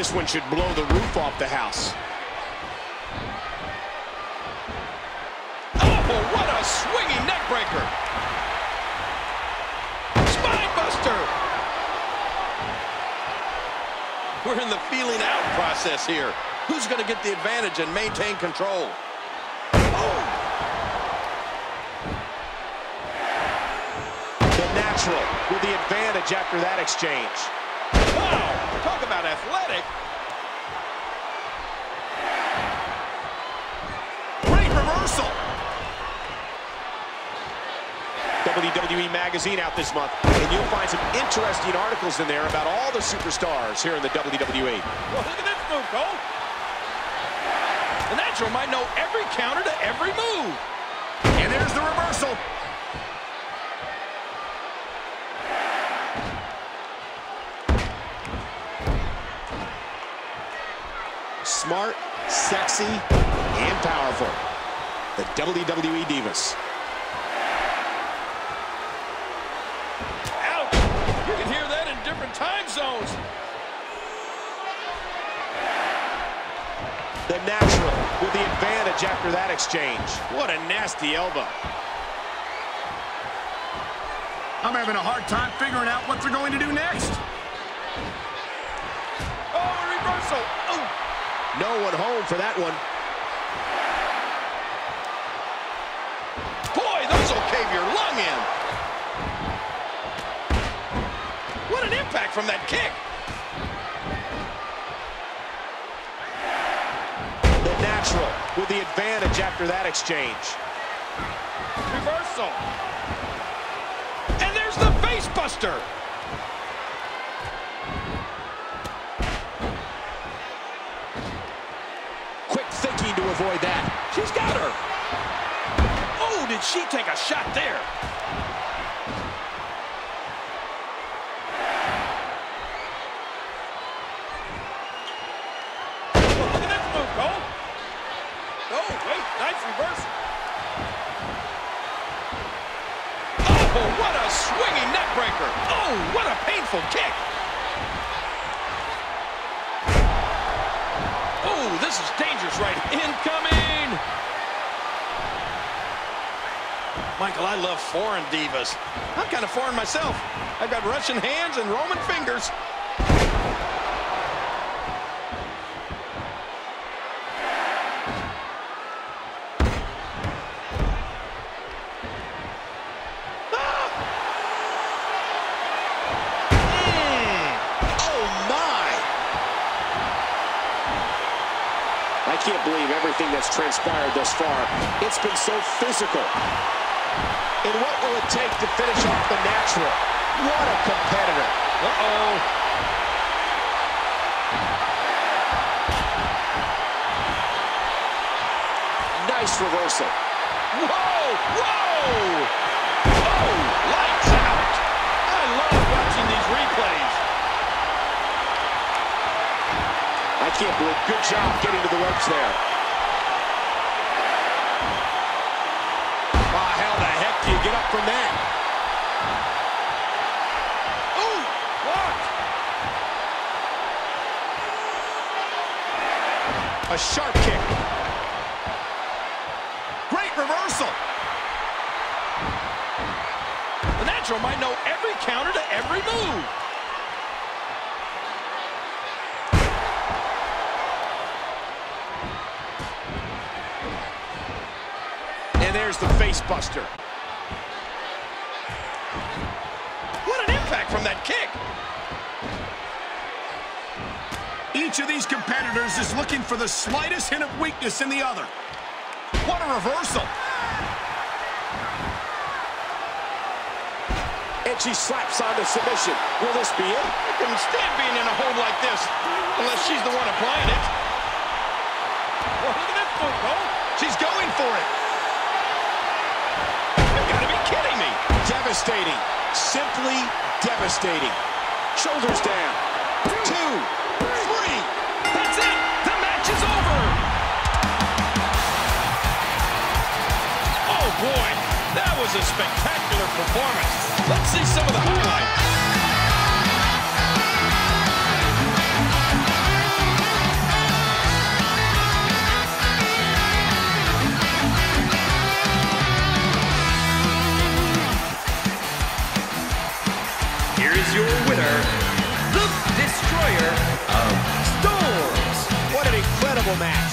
this one should blow the roof off the house. Oh, what a swinging neck breaker. Spine buster. We're in the feeling out process here. Who's going to get the advantage and maintain control? Oh. The natural with the advantage after that exchange. Wow, talk about athletic. Great reversal. WWE Magazine out this month, and you'll find some interesting articles in there about all the superstars here in the WWE. Well, look at this move, Cole. The natural might know every counter to every move. And there's the reversal. Smart, sexy, and powerful. The WWE Divas. Ouch! You can hear that in different time zones. The natural with the advantage after that exchange. What a nasty elbow. I'm having a hard time figuring out what they're going to do next. Oh, reversal. No one home for that one. boy, those will cave your lung in. What an impact from that kick. The natural with the advantage after that exchange. Reversal. And there's the face avoid that. She's got her. Oh, did she take a shot there? Well, look at move, Cole. Oh, wait, nice reversal. Oh, what a swinging neck breaker. Oh, what a painful kick. Oh, this is dangerous right incoming. Michael, I love foreign divas. I'm kind of foreign myself. I've got Russian hands and Roman fingers. Can't believe everything that's transpired thus far. It's been so physical. And what will it take to finish off the natural? What a competitor. Uh-oh. Nice reversal. Whoa! Whoa! Oh, lights I can't believe. Good job getting to the ropes there. Ah, how the heck do you get up from that? Ooh, blocked. A sharp kick. Great reversal. The natural might know every counter to every move. And there's the face buster. What an impact from that kick. Each of these competitors is looking for the slightest hint of weakness in the other. What a reversal. And she slaps onto submission. Will this be it? I couldn't stand being in a hold like this unless she's the one applying it. Well, look at this move, Cole. She's going for it. Devastating. Simply devastating. Shoulders down. Two. Three. That's it. The match is over. Oh, boy. That was a spectacular performance. Let's see some of the highlights. match.